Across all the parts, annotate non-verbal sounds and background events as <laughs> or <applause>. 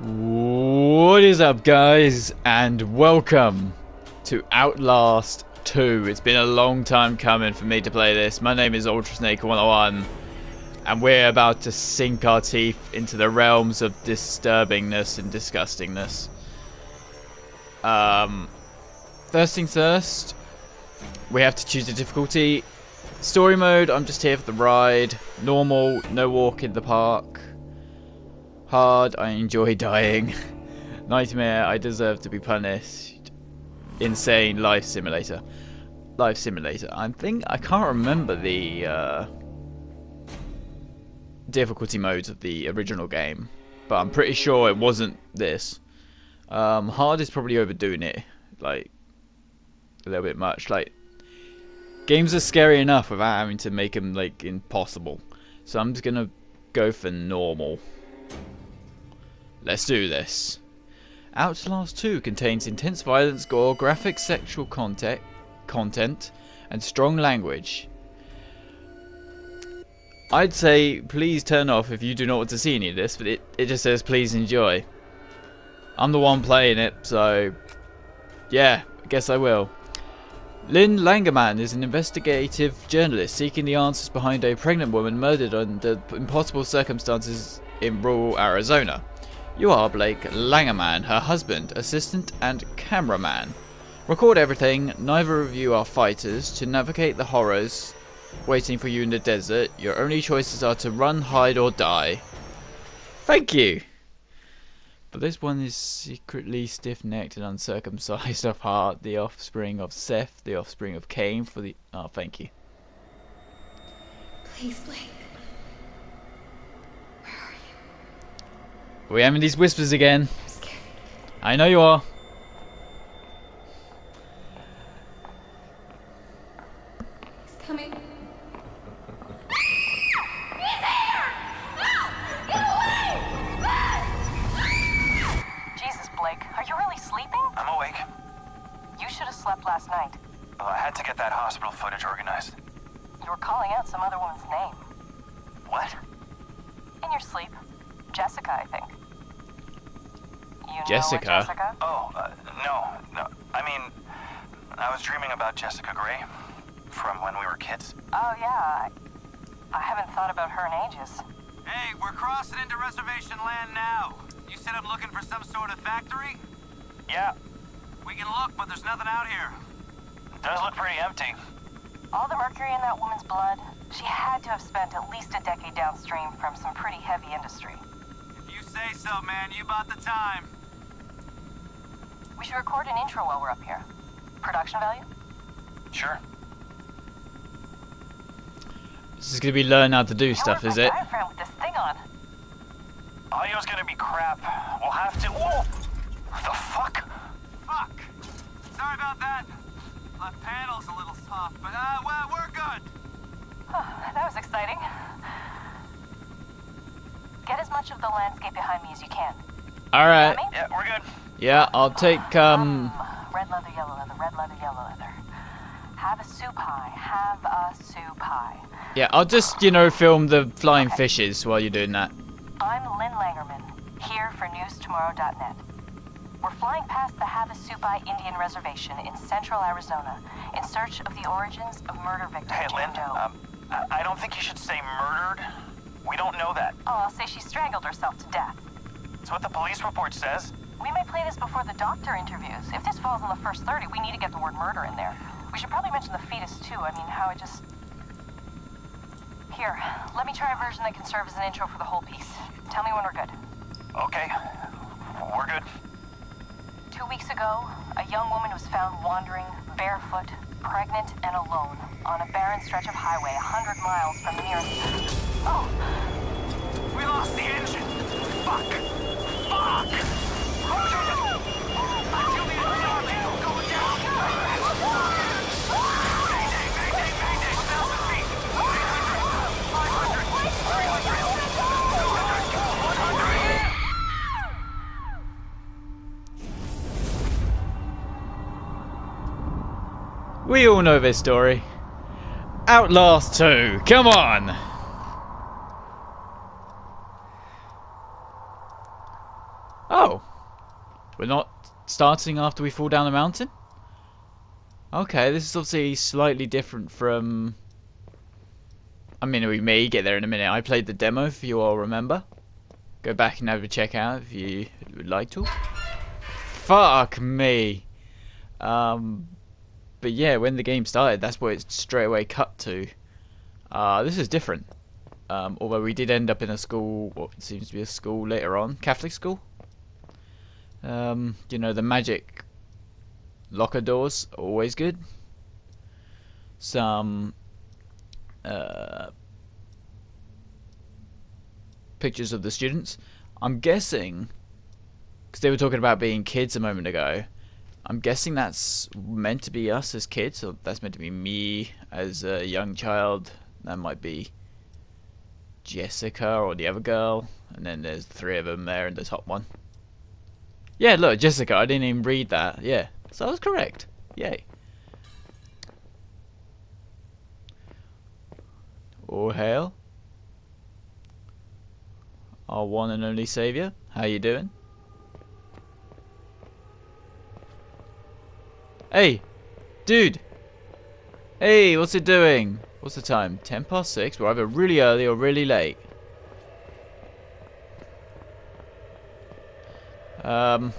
What is up, guys, and welcome to Outlast 2. It's been a long time coming for me to play this. My name is Ultra Snake 101, and we're about to sink our teeth into the realms of disturbingness and disgustingness. Um, first things first, we have to choose a difficulty. Story mode, I'm just here for the ride. Normal, no walk in the park. Hard, I enjoy dying. <laughs> Nightmare, I deserve to be punished. Insane, life simulator. Life simulator. I think I can't remember the uh, difficulty modes of the original game, but I'm pretty sure it wasn't this. Um, hard is probably overdoing it, like a little bit much. Like games are scary enough without having to make them like impossible. So I'm just gonna go for normal. Let's do this. Outlast 2 contains intense violence, gore, graphic sexual content, content, and strong language. I'd say please turn off if you do not want to see any of this, but it, it just says please enjoy. I'm the one playing it, so yeah, I guess I will. Lynn Langermann is an investigative journalist seeking the answers behind a pregnant woman murdered under impossible circumstances in rural Arizona. You are Blake Langermann, her husband, assistant, and cameraman. Record everything, neither of you are fighters. To navigate the horrors waiting for you in the desert, your only choices are to run, hide, or die. Thank you! But this one is secretly stiff-necked and uncircumcised <laughs> of heart, the offspring of Seth, the offspring of Cain, for the... Oh, thank you. Please, Blake. Are we having these whispers again? I'm. I know you are. He's coming. <laughs> He's here! Get away! Jesus, Blake, are you really sleeping? I'm awake. You should have slept last night. Well, I had to get that hospital footage organized. You were calling out some other woman's name. What? In your sleep. Jessica, I think. You know Jessica? Jessica? Oh, uh, no, no. I mean, I was dreaming about Jessica Gray from when we were kids. Oh, yeah. I, I haven't thought about her in ages. Hey, we're crossing into reservation land now. You said I'm looking for some sort of factory? Yeah, We can look, but there's nothing out here. it does look pretty empty. All the mercury in that woman's blood, she had to have spent at least a decade downstream from some pretty heavy industry. If you say so, man, you bought the time. We should record an intro while we're up here. Production value? Sure. This is going to be learn how to do stuff, is am I it? diaphragm with this thing on? Audio's gonna be crap. We'll have to. Whoa! The fuck? Fuck. Sorry about that. Left panel's a little soft, but uh, well, we're good. That was exciting. Get as much of the landscape behind me as you can. Alright. Yeah, we're good. Yeah, I'll take, um... Red leather, yellow leather, red leather, yellow leather. Havasupai. Have a soup pie. Yeah, I'll just, you know, film the flying fishes while you're doing that. I'm Lynn Langermann, here for NewsTomorrow.net. We're flying past the Havasupai Indian Reservation in central Arizona in search of the origins of murder victim Hey, Jane Lynn, Doe. um, I, I don't think you should say murdered. We don't know that. oh, I'll say she strangled herself to death. It's what the police report says. We may play this before the doctor interviews. If this falls in the first 30, we need to get the word murder in there. We should probably mention the fetus, too. I mean, how it just... Here, let me try a version that can serve as an intro for the whole piece. Tell me when we're good. Okay, we're good. Two weeks ago, a young woman was found wandering, barefoot, pregnant, and alone on a barren stretch of highway a hundred miles from the nearest... Oh, We lost the engine. Fuck. Fuck. I feel the engine torpedo going down. Mayday, mayday, mayday. 1,000 feet. 800, 500, 300, 200, 100. We all know this story. Outlast 2, come on! Oh. We're not starting after we fall down the mountain? Okay, this is obviously slightly different from... I mean, we may get there in a minute. I played the demo, if you all remember. Go back and have a check out if you would like to. Fuck me. Um, but yeah, when the game started, that's what it straight away cut to. Uh, this is different. Um, although we did end up in a school, what seems to be a school later on, Catholic school. Um, you know, the magic locker doors, always good. Some uh, pictures of the students. I'm guessing, because they were talking about being kids a moment ago, I'm guessing that's meant to be us as kids, or that's meant to be me as a young child. That might be Jessica or the other girl, and then there's three of them there in the top one. Yeah, look, Jessica, I didn't even read that. Yeah, so I was correct. Yay. All hail. Our one and only savior. How you doing? Hey, dude. Hey, what's it doing? What's the time? 10 past 6? We're either really early or really late. Um,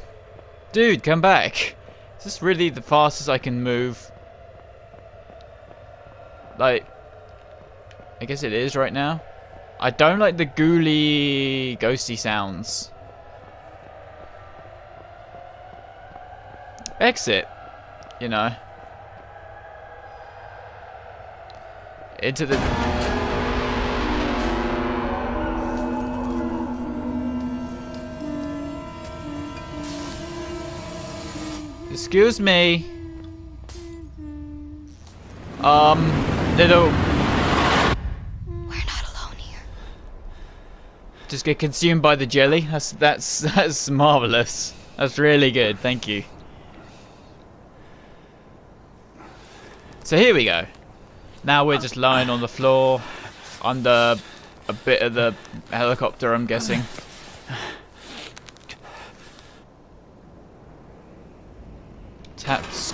dude, come back. Is this really the fastest I can move? Like, I guess it is right now. I don't like the ghouly, ghosty sounds. Exit. You know. Into the... Excuse me. Um, little... We're not alone here. Just get consumed by the jelly. That's that's <laughs> that's marvelous. That's really good. Thank you. So here we go. Now we're just lying on the floor under a bit of the helicopter, I'm guessing.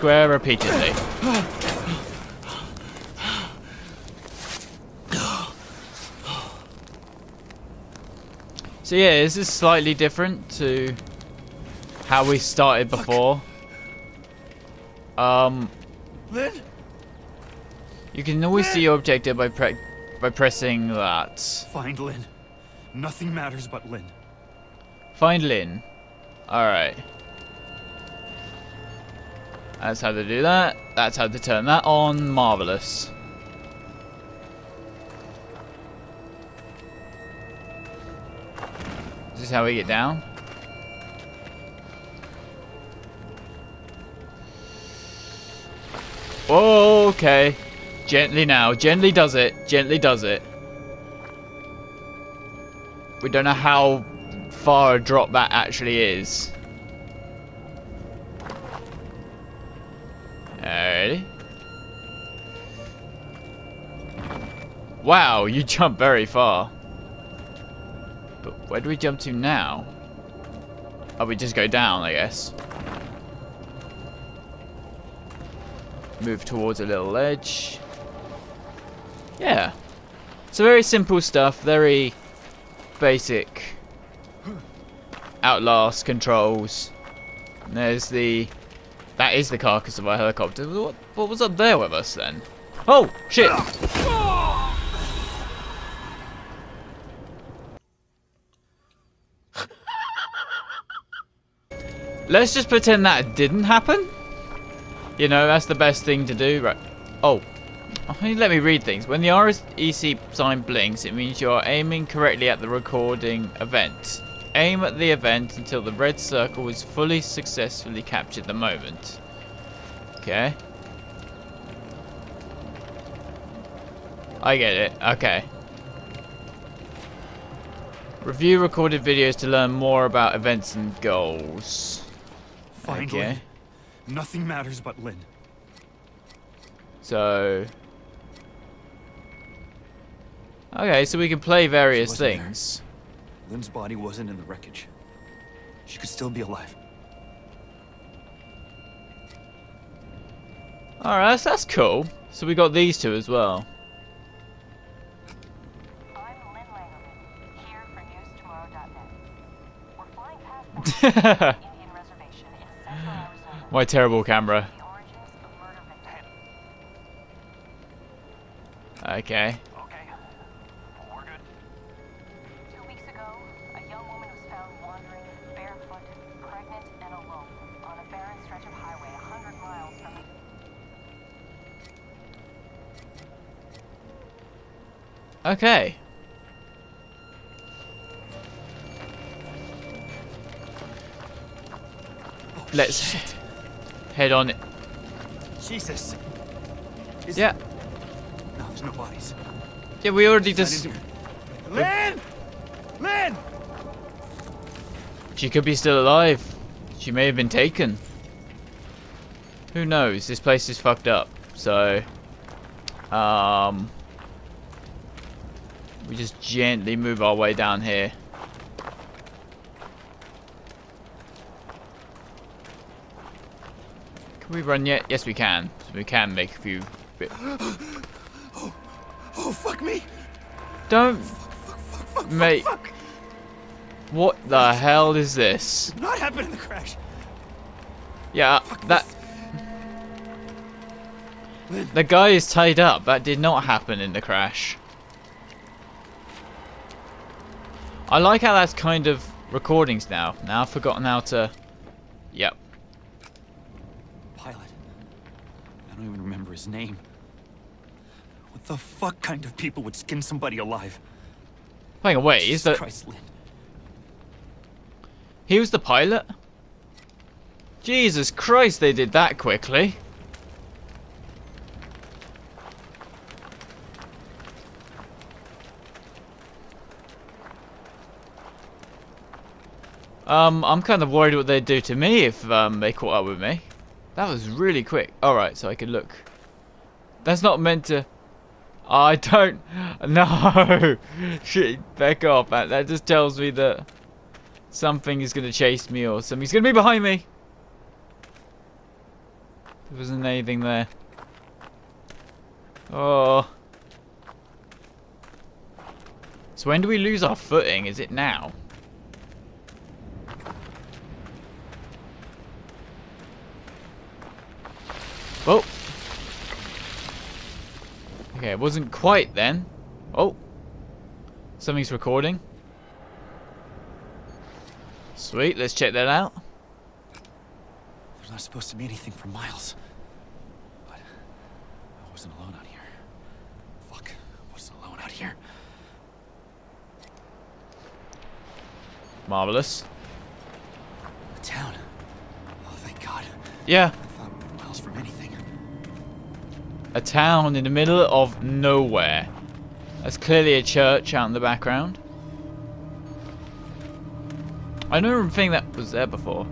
Square repeatedly. So yeah, this is slightly different to how we started before. Um, you can always see your objective by pre by pressing that. Find Lynn. Nothing matters but Lynn. Find Lynn. Alright. That's how to do that. That's how to turn that on. Marvellous. Is this how we get down? Okay. Gently now. Gently does it. Gently does it. We don't know how far a drop that actually is. Wow, you jump very far. But where do we jump to now? Oh, we just go down, I guess. Move towards a little ledge. Yeah. So very simple stuff, very basic outlast controls. And there's the that is the carcass of our helicopter. What, what was up there with us then? Oh shit! Let's just pretend that didn't happen. You know, that's the best thing to do, right? Oh, let me read things. When the REC sign blinks, it means you are aiming correctly at the recording event. Aim at the event until the red circle is fully successfully captured the moment. Okay. I get it. Okay. Review recorded videos to learn more about events and goals. Find Okay. Nothing matters but Lynn. So... Okay, so we can play various wasn't there. things. Lynn's body wasn't in the wreckage. She could still be alive. Alright, that's, that's cool. So we got these two as well. I'm Lynn Langermann, here for NewsTomorrow.net. Oh We're flying past <laughs> My terrible camera. The origins of murder victims. Okay. Okay. We're. Two weeks ago, a young woman was found wandering barefoot, pregnant, and alone on a barren stretch of highway 100 miles from Okay. Oh, Let's Shit. Head on it. Jesus. Is Yeah. No, there's no bodies. Yeah, we already just... Lynn! Lynn! She could be still alive. She may have been taken. Who knows? This place is fucked up. So, um, we just gently move our way down here. Can we run yet? Yes, we can. We can make a few. Bit. Oh, fuck me! Don't, Fuck, fuck, fuck, mate. What the hell is this? Not happen in the crash. Yeah, uh, Fuck that. Lynn, The guy is tied up. That did not happen in the crash. I like how that's kind of recordings now. Now I've forgotten how to... Yep. pilot. I don't even remember his name. What the fuck kind of people would skin somebody alive? Hang on, wait, is that... Christ, Lynn. He was the pilot? Jesus Christ, they did that quickly. Um, I'm kind of worried what they'd do to me if um, they caught up with me. That was really quick. Alright, so I could look. That's not meant to... I don't... <laughs> No! Shit, back off. That, that just tells me that something is going to chase me or something's going to be behind me. There wasn't anything there. Oh. So when do we lose our footing? Is it now? Oh. Okay, it wasn't quite then. Oh. Something's recording. Sweet, let's check that out. There's not supposed to be anything for miles. But I wasn't alone out here. Fuck, I wasn't alone out here. Marvelous. A town. Oh, thank God. Yeah, a town in the middle of nowhere. That's clearly a church out in the background. I don't even think that was there before.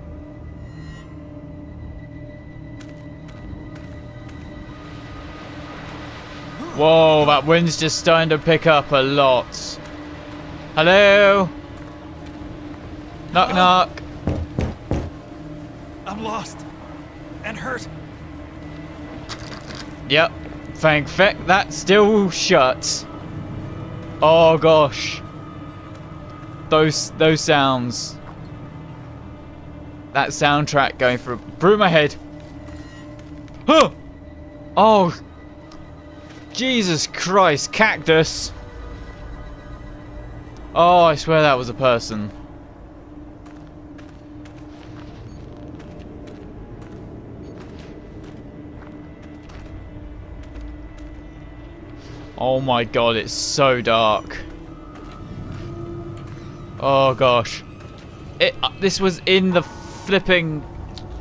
Whoa, that wind's just starting to pick up a lot. Hello? Knock knock. I'm lost. And hurt. Yep. Thank feck that still shut. Oh gosh. Those those sounds. That soundtrack going through through my head. Huh! Oh Jesus Christ, cactus! Oh, I swear that was a person. Oh my god, it's so dark. Oh gosh. It, uh, this was in the flipping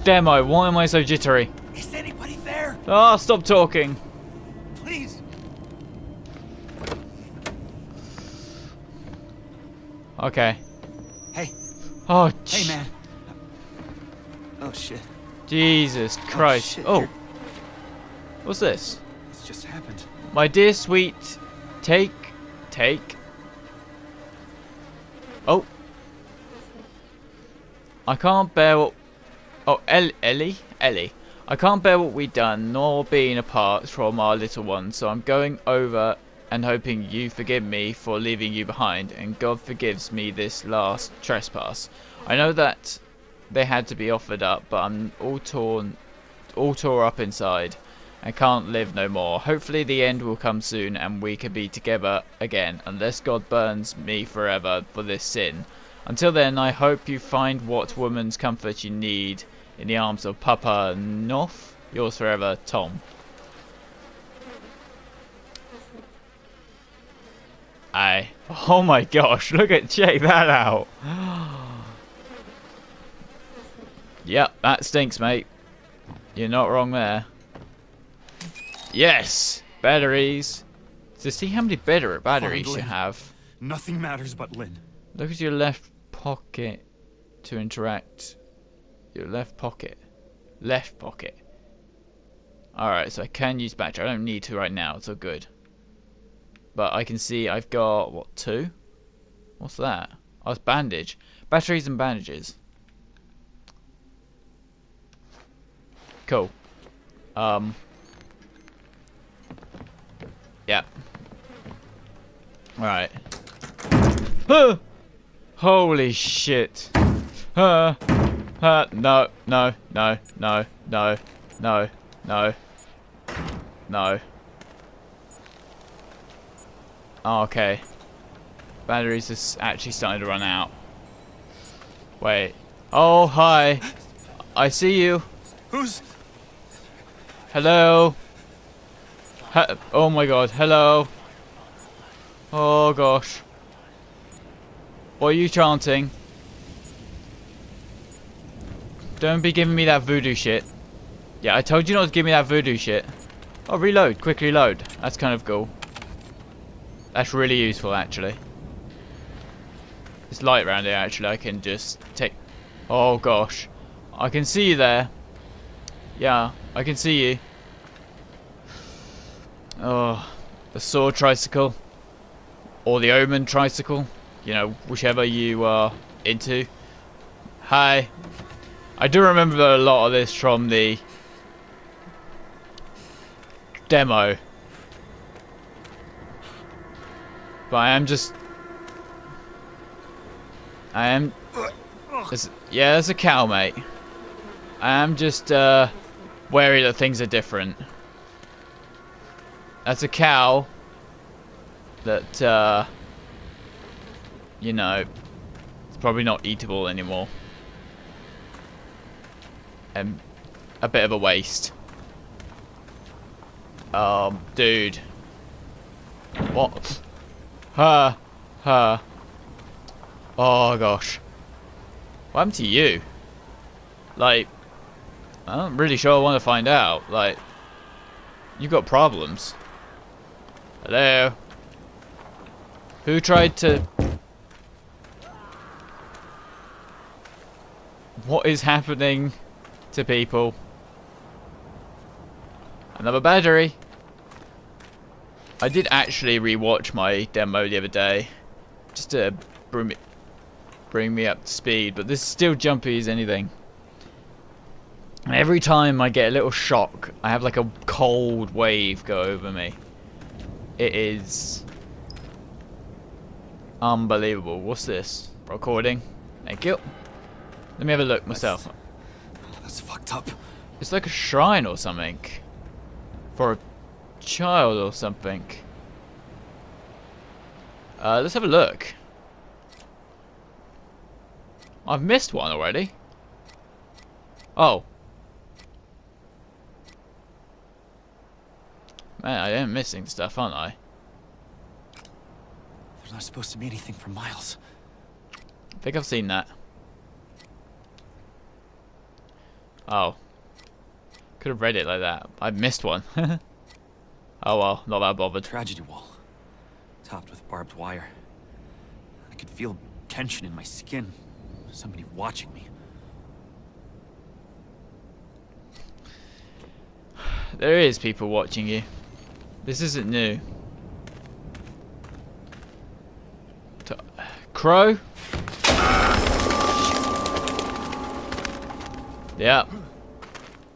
demo. Why am I so jittery? Is anybody there? Ah, stop talking. Please. Okay. Hey, Oh, hey, man. Oh shit. Jesus Christ. shit, Oh, what's this? It's just happened. My dear sweet, take, take. Oh. I can't bear what... Oh, El Ellie? Ellie. I can't bear what we've done, nor being apart from our little ones, so I'm going over and hoping you forgive me for leaving you behind, and God forgives me this last trespass. I know that they had to be offered up, but I'm all torn, all tore up inside, and can't live no more. Hopefully the end will come soon, and we can be together again, unless God burns me forever for this sin. Until then, I hope you find what woman's comfort you need in the arms of Papa Knoth. Yours forever, Tom. I. Oh my gosh, look at check that out. <gasps> yep, that stinks, mate. You're not wrong there. Yes, batteries. To see how many better batteries you have. Nothing matters but Lynn. Look at your left pocket to interact. Your left pocket. Left pocket. Alright, so I can use battery. I don't need to right now, it's all good. But I can see I've got, what, two? What's that? Oh, it's bandage. Batteries and bandages. Cool. Um. Yep. Alright. Huh! Holy shit. Huh. Huh. No, no, no, no, no, no, no, no. Oh, okay. Batteries are actually starting to run out. Wait. Oh, hi. I see you. Who's... Hello. He oh my god. Hello. Oh gosh. What are you chanting? Don't be giving me that voodoo shit. Yeah, I told you not to give me that voodoo shit. Oh, reload. Quickly load. That's kind of cool. That's really useful, actually. It's light around here, actually. I can just take... Oh, gosh. I can see you there. Yeah, I can see you. Oh, the sword tricycle. Or the omen tricycle. You know, whichever you are into. Hi. I do remember a lot of this from the demo. But I am just... I am... There's, yeah, there's a cow, mate. I am just uh, wary that things are different. That's a cow that, uh, you know, it's probably not eatable anymore. And a bit of a waste. Um, dude. What? Huh. Huh. Oh gosh. What happened to you? Like, I'm really sure I want to find out. Like, you've got problems. Hello? Who tried to... What is happening to people? Another battery. I did actually rewatch my demo the other day. Just to bring me, bring me up to speed. But this is still jumpy as anything. And every time I get a little shock, I have like a cold wave go over me. It is unbelievable. What's this? Recording. Thank you. Let me have a look myself. That's fucked up. It's like a shrine or something. For a child or something. Uh, let's have a look. I've missed one already. Oh. Man, I am missing stuff, aren't I? There's not supposed to be anything for miles. I think I've seen that. Oh. Could have read it like that. I missed one. <laughs> oh well, not that bothered. Tragedy wall. Topped with barbed wire. I could feel tension in my skin. Somebody watching me. There is people watching you. This isn't new. T- Crow? Yeah.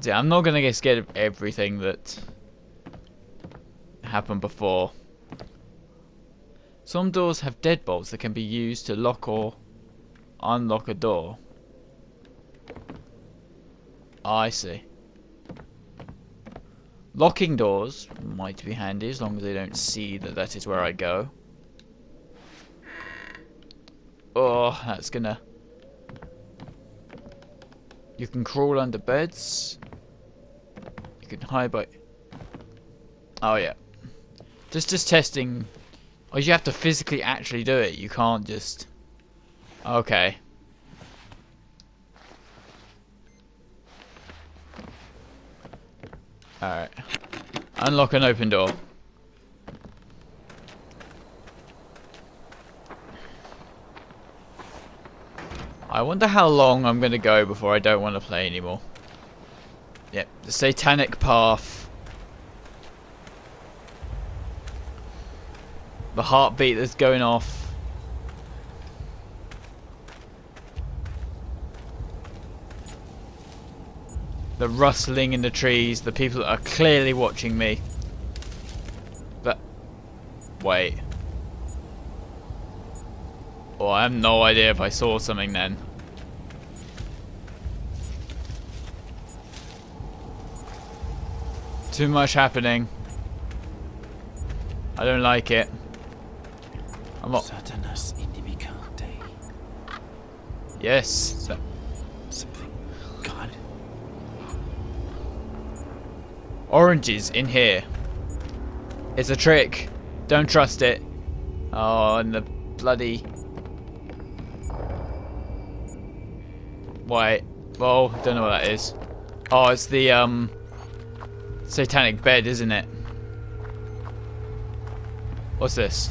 Yeah, I'm not gonna get scared of everything that happened before. Some doors have deadbolts that can be used to lock or unlock a door. I see. Locking doors might be handy as long as they don't see that that is where I go. Oh, that's gonna... You can crawl under beds. You can hide by... Oh yeah. Just just testing. Or you have to physically actually do it. You can't just... Okay. Alright. Unlock an open door. I wonder how long I'm going to go before I don't want to play anymore. Yep, the satanic path. The heartbeat that's going off. The rustling in the trees, the people that are clearly watching me. But, wait. Oh, I have no idea if I saw something then. Too much happening. I don't like it. I'm not. Yes. So- Something. God. Oranges in here. It's a trick. Don't trust it. Oh, and the bloody. Wait. Well, don't know what that is. Oh, it's the um satanic bed, isn't it? What's this?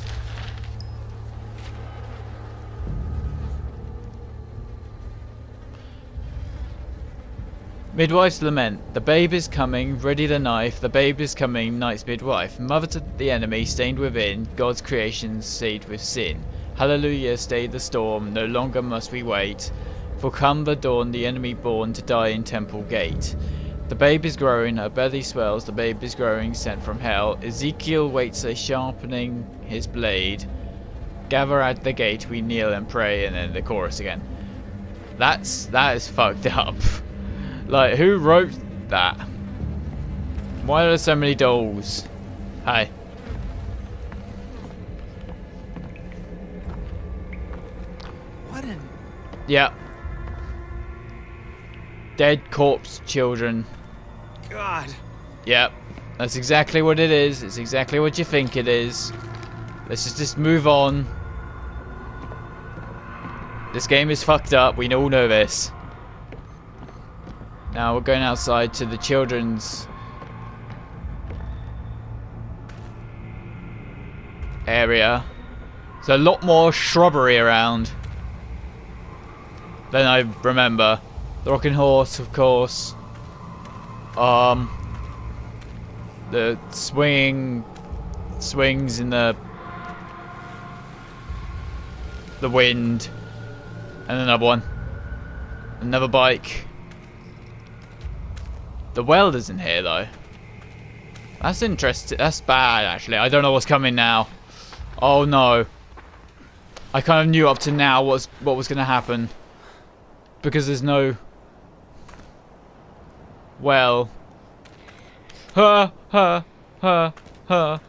Midwife's lament. The babe is coming, ready the knife. The babe is coming, night's midwife. Mother to the enemy, stained within. God's creation, seed with sin. Hallelujah, stay the storm. No longer must we wait. For come the dawn, the enemy born to die in temple gate. The babe is growing, her belly swells. The babe is growing, sent from hell. Ezekiel waits a sharpening his blade. Gather at the gate, we kneel and pray, and then the chorus again. That's that is fucked up. <laughs> Like, who wrote that? Why are there so many dolls? Hi. What in? Yeah. Dead corpse children. God. Yep. That's exactly what it is. It's exactly what you think it is. Let's just, just move on. This game is fucked up. We all know this. Now we're going outside to the children's area. There's a lot more shrubbery around than I remember. The Rocking Horse, of course. Um, the swinging swings in the the wind, and another one. Another bike. The welder's in here though. That's interesting. That's bad actually. I don't know what's coming now. Oh no. I kind of knew up to now what's what was going to happen. Because there's no well. Ha ha ha ha.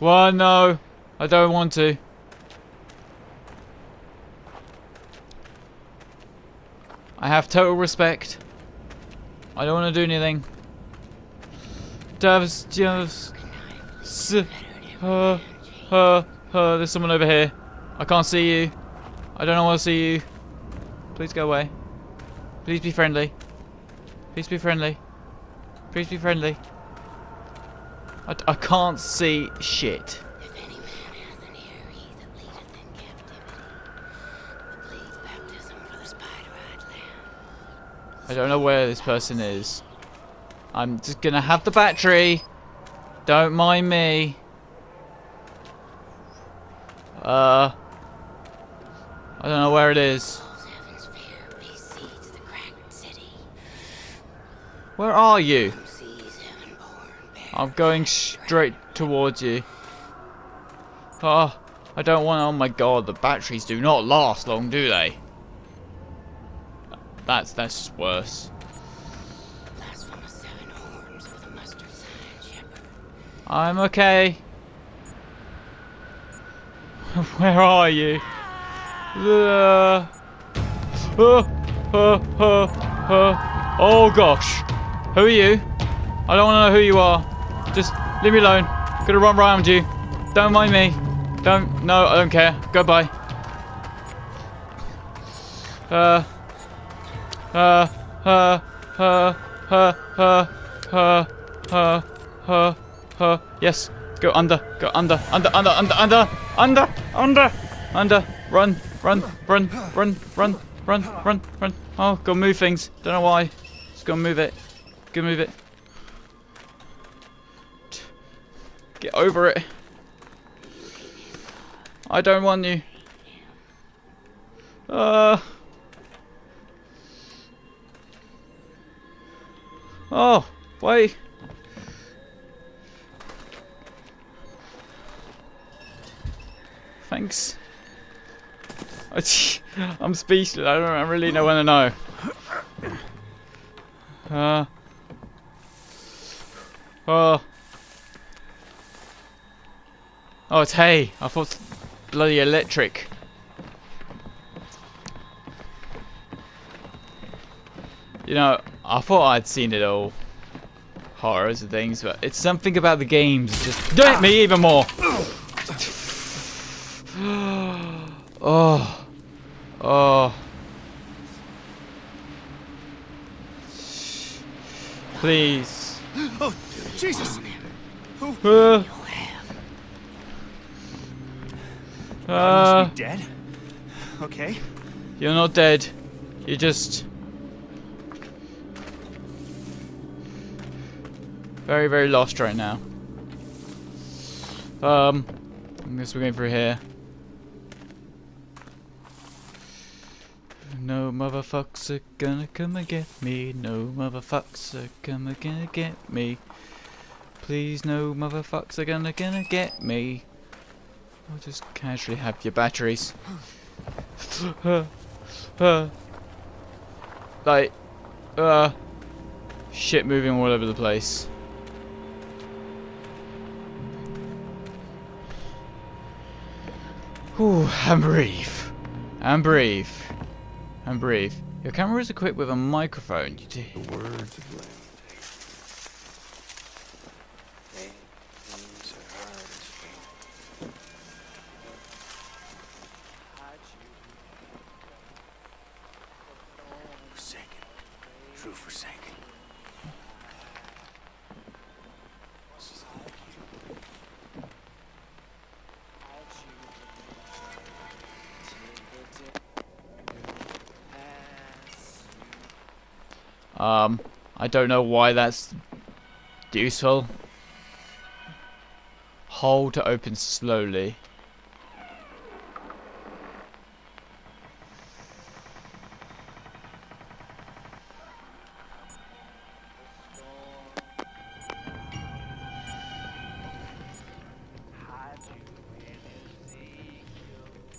Well, no. I don't want to. I have total respect. I don't want to do anything. Davs, just, s, uh, uh, uh, there's someone over here. I can't see you. I don't want to see you. Please go away. Please be friendly. Please be friendly. Please be friendly. I, I can't see shit. I don't know where this person is. I'm just gonna have the battery. Don't mind me. Uh, I don't know where it is. Where are you? I'm going straight towards you. Oh, I don't want. Oh my god, the batteries do not last long, do they? That's that's worse. I'm okay. <laughs> Where are you? Uh, uh, uh, uh. Oh gosh. Who are you? I don't want to know who you are. Just leave me alone. I'm Gonna run around you. Don't mind me. Don't. No, I don't care. Goodbye. Uh. Uh. Uh. Uh. Uh. Uh. Uh. Uh. Uh. Uh. Yes. Go under. Go under. Under. Under. Under. Under. Under. Under. Under. Run. Run. Run. Run. Run. Run. Run. Run. Oh, go move things. Don't know why. Just go move it. Go move it. Get over it. I don't want you. Uh. Oh, wait. Thanks. <laughs> I'm speechless. I don't I really don't want to know. Uh. Oh. Oh, it's hay. I thought bloody electric. You know, I thought I'd seen it all. Horrors and things, but it's something about the games just do me even more. <sighs> oh. Oh. Please. Oh, Jesus! Uh, uh, be dead? Okay. you're not dead. You're just very, very lost right now. Um, I guess we're going through here. No motherfucks are gonna come and get me. No motherfucks are gonna gonna get me. Please, no motherfucks are gonna gonna get me. I'll just casually have your batteries. <sighs> like, uh, shit moving all over the place. And. And breathe. And breathe. Your camera is equipped with a microphone. You do. Words of love. I don't know why that's useful. Hold to open slowly.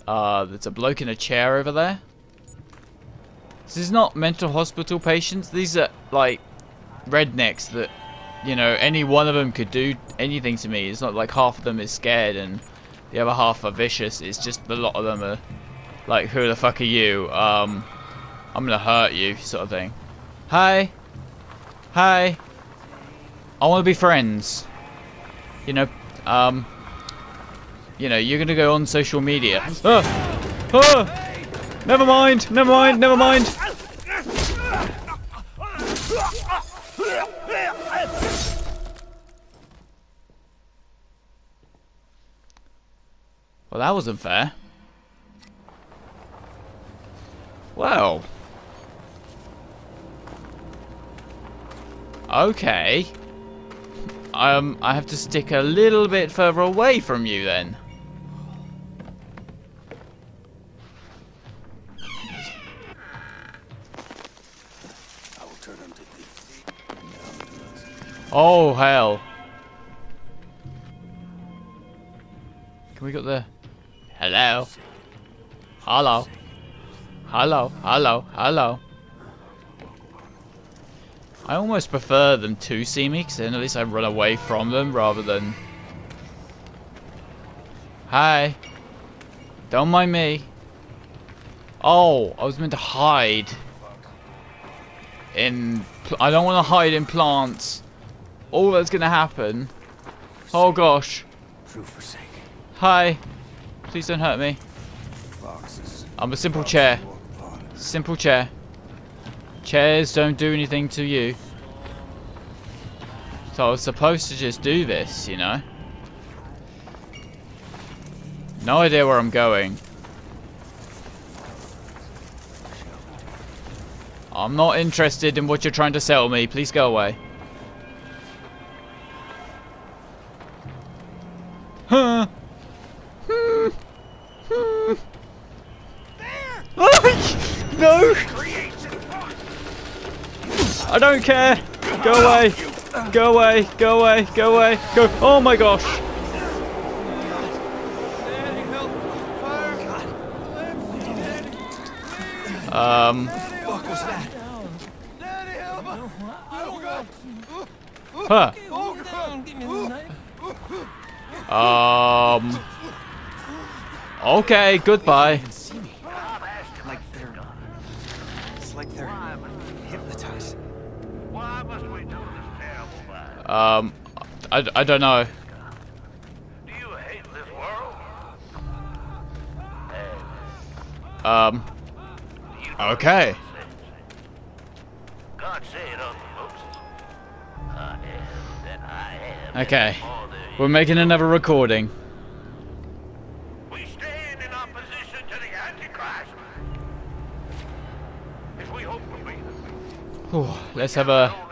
Uh, there's a bloke in a chair over there. This is not mental hospital patients. These are like rednecks that, you know, any one of them could do anything to me. It's not like half of them is scared and the other half are vicious. It's just a lot of them are like, who the fuck are you? Um, I'm gonna hurt you, sort of thing. Hi. Hi. I want to be friends. You know, um, you know, you're gonna go on social media. Ah! Ah! Never mind, never mind, never mind. Well, that wasn't fair. Well. Okay. Um, I have to stick a little bit further away from you then. Oh hell. Can we get the Hello? Hello? Hello? Hello? Hello? I almost prefer them to see me, because then at least I run away from them rather than... Hi. Don't mind me. Oh, I was meant to hide. In... I don't want to hide in plants. All that's going to happen... Oh gosh. Hi. Please don't hurt me. I'm a simple chair. Simple chair. Chairs don't do anything to you. So I was supposed to just do this, you know? No idea where I'm going. I'm not interested in what you're trying to sell me. Please go away. Go away. Go away. Go away. Go. Oh my gosh. Um. Huh. Um. Okay. Goodbye. Um. I, I don't know. Do you hate this world? Um. Okay. God said unto Moses, I am that I am. Okay. All there is. We're making another recording. We stand in opposition to the Antichrist. If we hope to be let's have a.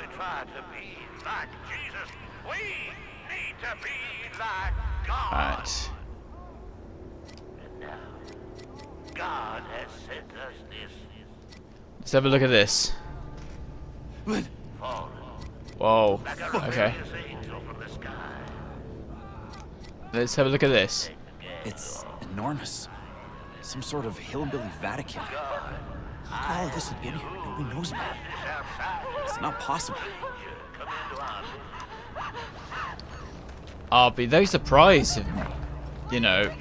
Let's have a look at this. Whoa. Okay. rebellious angel from the sky. Let's have a look at this. It's enormous. Some sort of hillbilly Vatican. How all of this have been here? Nobody knows about it. It's not possible. come into our I'll be very surprised if, you know,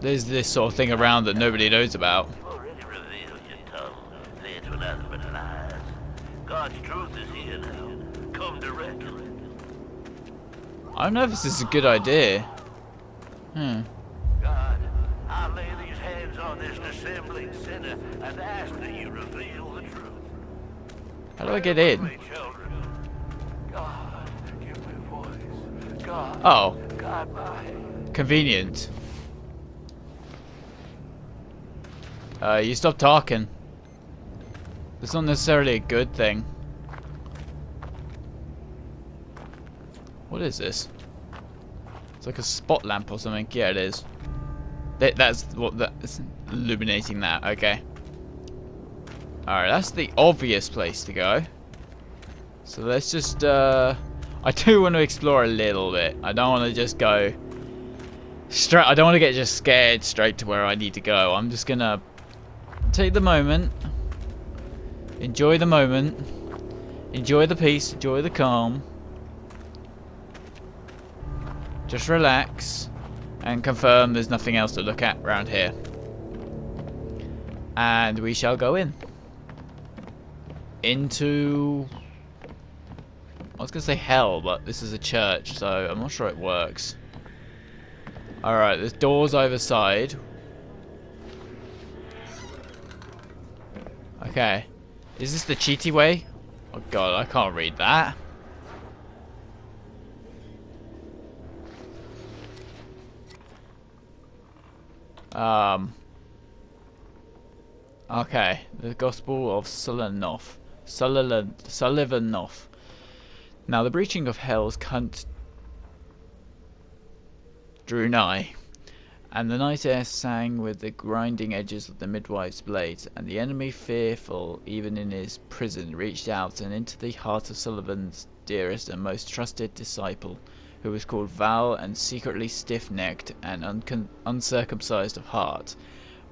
there's this sort of thing around that nobody knows about. already revealed your tongue, led to nothing but lies. God's truth is here now. Come reckon. I don't know if this is a good idea. Hmm. God, I lay these hands on this dissembling sinner and ask that you reveal the truth. How do I get in? God, give me voice. God, Oh, my convenient. Uh, you stop talking. It's not necessarily a good thing. What is this? It's like a spot lamp or something. Yeah, it is. That, that's what that's illuminating that. Okay. Alright, that's the obvious place to go. So let's just, uh... I do want to explore a little bit. I don't want to just go straight. I don't want to get just scared straight to where I need to go. I'm just gonna take the moment, enjoy the moment, enjoy the peace, enjoy the calm. Just relax and confirm there's nothing else to look at around here. And we shall go in. Into I was gonna say hell, but this is a church, so I'm not sure it works. Alright, there's doors either side. Okay. Is this the cheaty way? Oh god, I can't read that. Um. Okay, the Gospel of Sullivan Knoth. Sullivan, Sullivanoff. Now the breaching of hell's cunt drew nigh, And the night air sang with the grinding edges of the midwife's blades, and the enemy, fearful even in his prison, reached out and into the heart of Sullivan's dearest and most trusted disciple, who was called Val and secretly stiff-necked and uncon- uncircumcised of heart.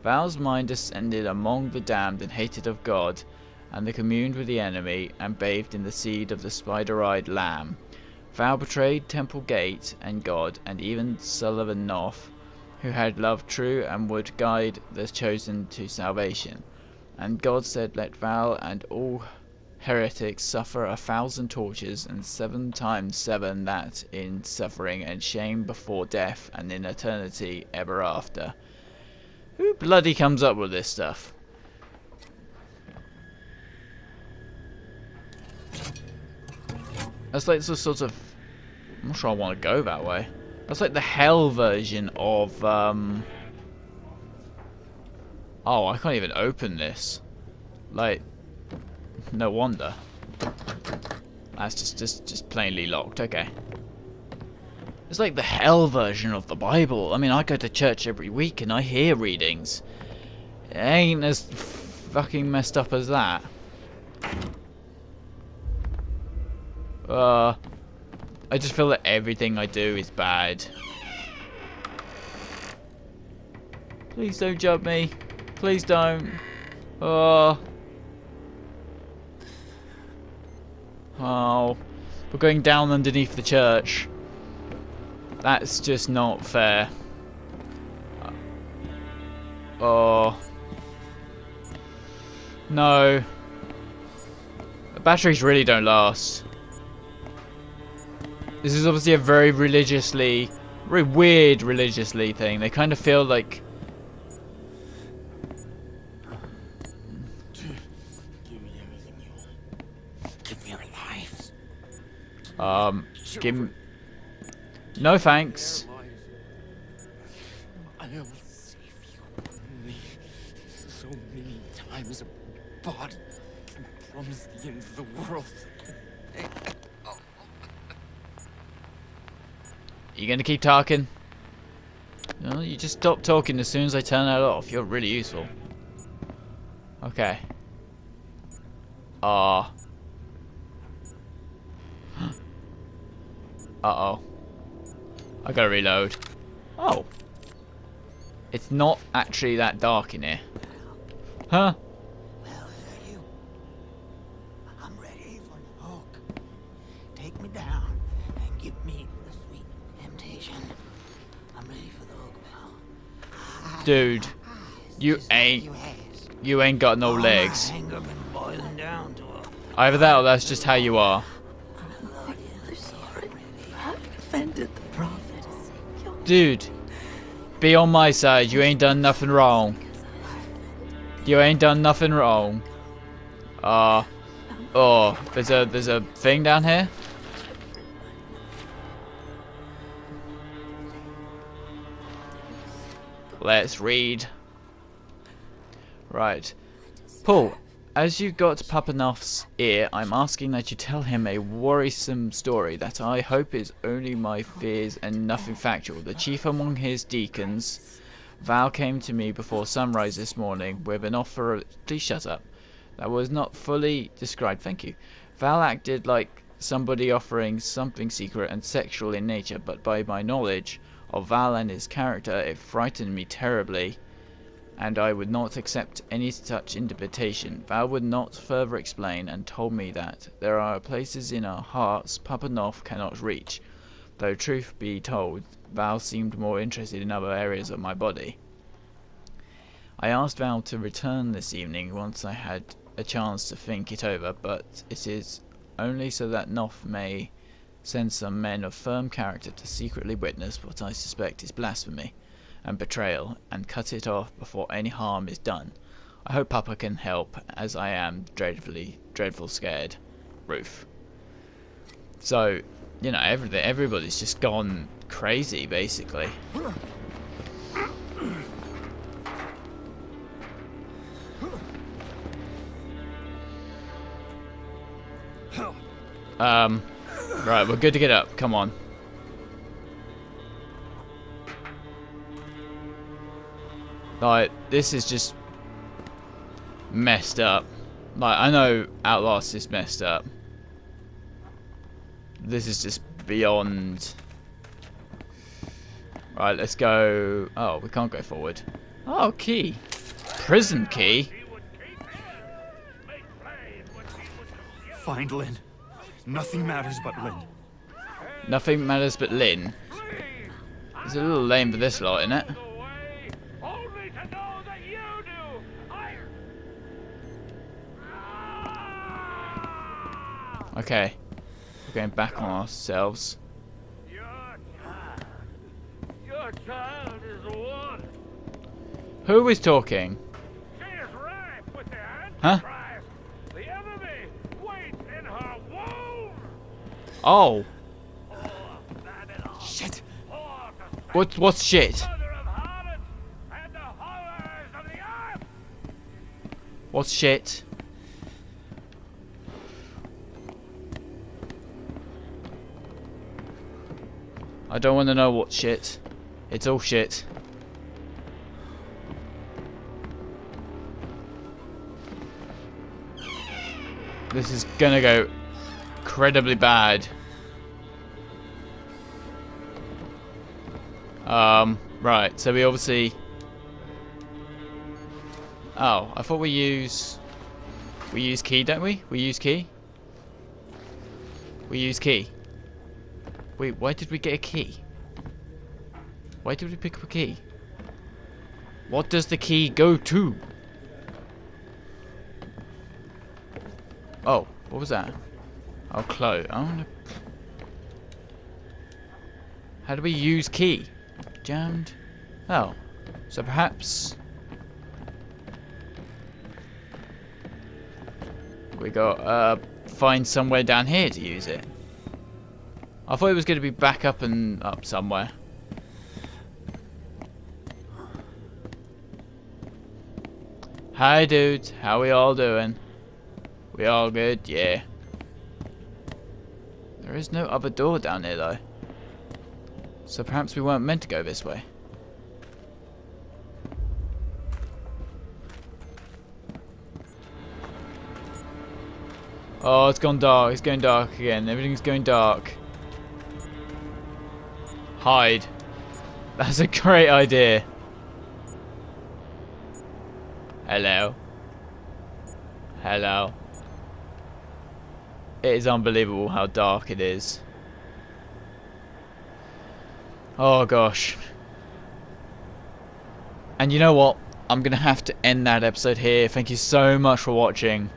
Val's mind descended among the damned and hated of God, and they communed with the enemy and bathed in the seed of the spider-eyed lamb. Val betrayed Temple Gate and God, and even Sullivan Knoth, who had loved true and would guide the chosen to salvation. And God said, Let Val and all heretics suffer a thousand tortures, and seven times seven that in suffering and shame before death, and in eternity ever after. Who bloody comes up with this stuff? That's like the sort of. I'm not sure I want to go that way. That's like the hell version of. um... Oh, I can't even open this. Like, no wonder. That's just just just plainly locked. Okay. It's like the hell version of the Bible. I mean, I go to church every week and I hear readings. It ain't as fucking messed up as that. Uh, I just feel that everything I do is bad. Please don't jump me. Please don't. Oh. Oh. We're going down underneath the church. That's just not fair. Oh. No. The batteries really don't last. This is obviously a very religiously, very weird religiously thing. They kind of feel like Give me everything you want. Give me your lives. Um, give No thanks. I will save you. Only so many times a body can promise the end of the world. You gonna keep talking? No, you just stop talking as soon as I turn that off. You're really useful. Okay. Ah. <gasps> Uh-oh. I gotta reload. Oh. It's not actually that dark in here. Huh? Dude. You ain't you ain't got no legs. anger been boiling down to a Either that or that's just how you are. Lord, you're sorry. I offended the prophet. Dude, be on my side. You ain't done nothing wrong. You ain't done nothing wrong. Uh, oh, there's a there's a thing down here. Let's read. Right, Paul. As you got Papa Knoth's ear, I'm asking that you tell him a worrisome story that I hope is only my fears and nothing factual. The chief among his deacons, Val, came to me before sunrise this morning with an offer of. Please shut up. That was not fully described. Thank you. Val acted like somebody offering something secret and sexual in nature, but by my knowledge of Val and his character, it frightened me terribly and I would not accept any such invitation. Val would not further explain, and told me that there are places in our hearts Papa Knoth cannot reach. Though truth be told, Val seemed more interested in other areas of my body. I asked Val to return this evening once I had a chance to think it over, but it is only so that Knoth may send some men of firm character to secretly witness what I suspect is blasphemy and betrayal and cut it off before any harm is done. I hope Papa can help, as I am dreadfully, dreadful scared. Ruth. So, you know, everything, everybody's just gone crazy, basically. Um, right, we're good to get up. Come on. Like, this is just messed up. Like, I know Outlast is messed up. This is just beyond... Right, let's go... Oh, we can't go forward. Oh, key. Prison key? Find Lynn. Nothing matters but Lynn. Nothing matters but Lynn. It's a little lame for this lot, isn't it? Only to know that you do. I... Okay. We're going back on ourselves. Your child. Your child is one. Who is talking? Is ripe Huh? Antichrist. The enemy waits in her womb. Oh, Shit! What, what's shit? What's shit? I don't want to know what shit. It's all shit. This is gonna go incredibly bad. Um, right, so we obviously... Oh, I thought we use... We use key, don't we? We use key? We use key. Wait, why did we get a key? Why did we pick up a key? What does the key go to? Oh, what was that? Oh, close. How do we use key? Jammed? Oh. So perhaps... We got, uh, find somewhere down here to use it. I thought it was going to be back up and up somewhere. Hi dudes, how we all doing? We all good? Yeah. There is no other door down here though. So perhaps we weren't meant to go this way. Oh, it's gone dark. It's going dark again. Everything's going dark. Hide. That's a great idea. Hello. Hello. It is unbelievable how dark it is. Oh gosh. And you know what? I'm going to have to end that episode here. Thank you so much for watching.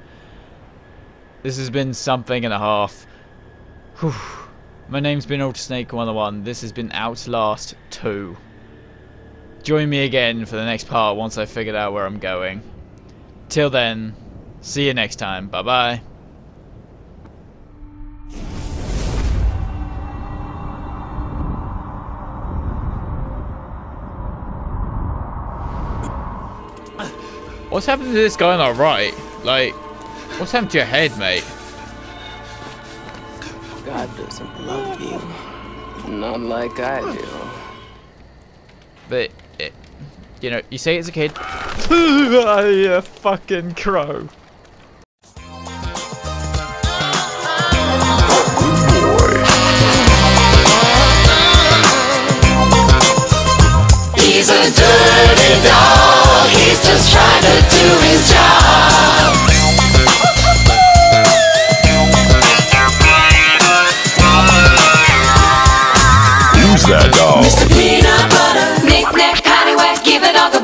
This has been something and a half. Whew. My name's been UltraSnake101. This has been Outlast 2. Join me again for the next part once I've figured out where I'm going. Till then, see you next time. Bye bye. What's happened to this guy on our right? Like, what's happened to your head, mate? God doesn't love you. Not like I do. But, it, you know, you say it as a kid. <laughs> you fucking crow. He's a dirty dog. He's just trying to do his job. Who's that dog? Mr. Peanut Butter, knick-knack, paddywhack, give it all the